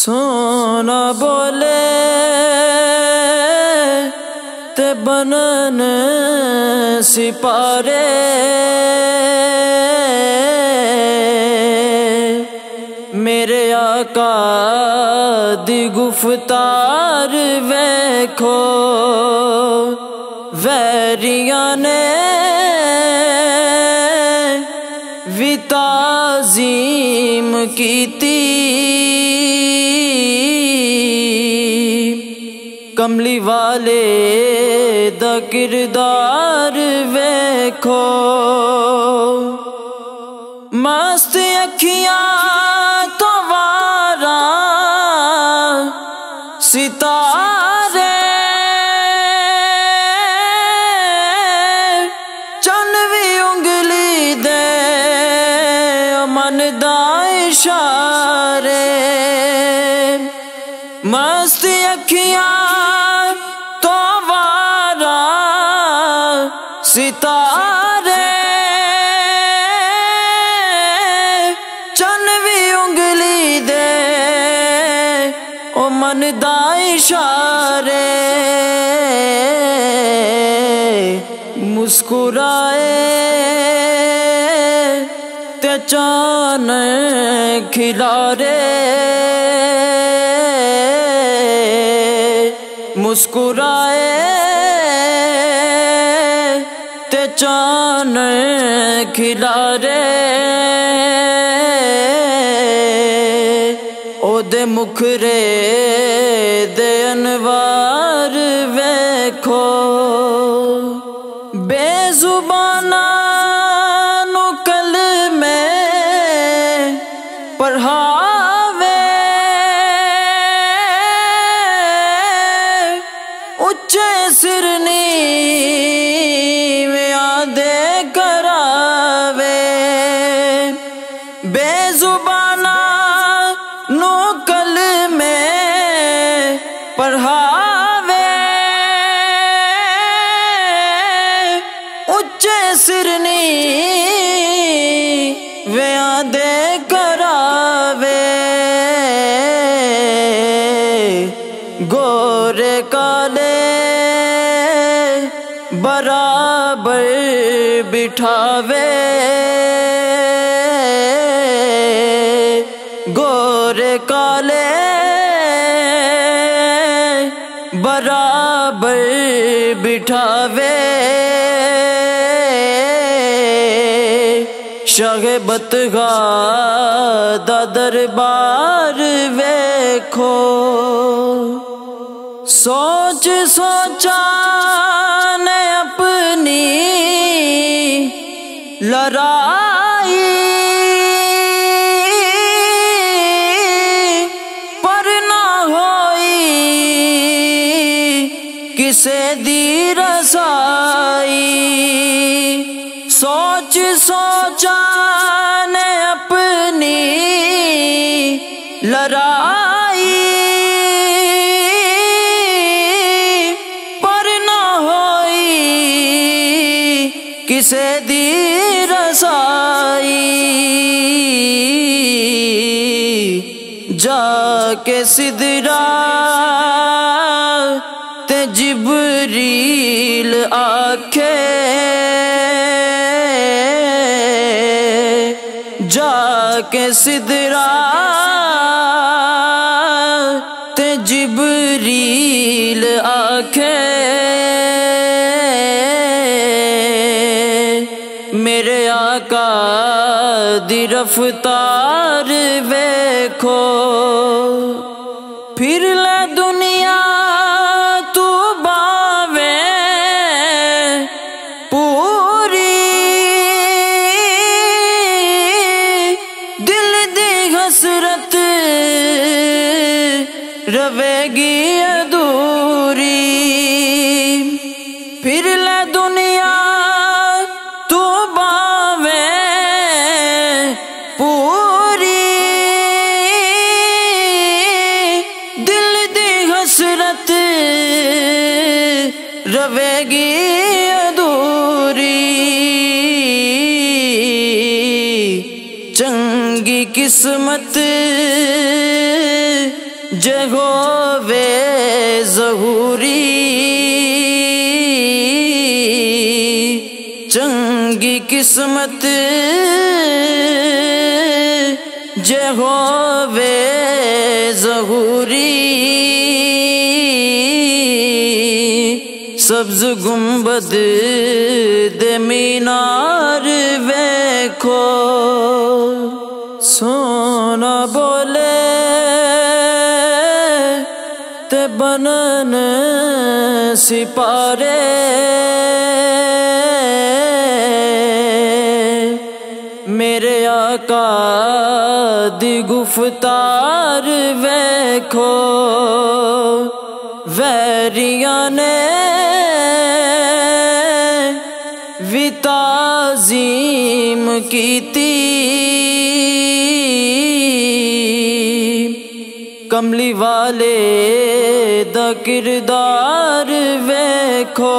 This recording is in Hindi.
सोना बोले ते बनन सिपारे। मेरे आका दी गुफ्तार वेखो वैरिया ने विताजीम कीती। कमली वाले द किरदार वेखो मस्त अखियाँ तो वारा सितारे चन भी उंगली दे मन दा इशारे मस्त अखियाँ मन दा इशारे। मुस्कुराए। ते चान खिलारे। मुस्कुराए। ते चान खिलारे। ओदे मुखरे दे अनवार वेखो बेजुबाना नु कल में पढ़ावे उच्चे सिरनी में आदे सिरनी वे आदे करावे। गोरे काले बराबर बिठावे। गोरे काले बराबर बिठावे। शगबत गा दा दरबार वेखो। सोच सोचा ने अपनी लड़ाई। पर ना होई किसे दी सोच सोचा ने अपनी लड़ाई। पर ना होई किसे दी रसाई। जाके सिदरा ते जिबरील जाके सिदरा ते जिबरील आखे मेरे आका दी रफ्तार वेखो फिर ले दुनिया ले दुनिया, तू बावे पूरी। दिल दी हसरत रवेगी अधूरी। चंगी किस्मत जय वे जहूरी। किस्मत जय वे जहूरी। सब्ज गुंबद दे मीनार वेखो। सोना बोले ते बनन सिपारे। मेरे आका दी गुफ्तार वेखो। वैरिया ने विताजीम कीती। कमली वाले द किरदार वेखो।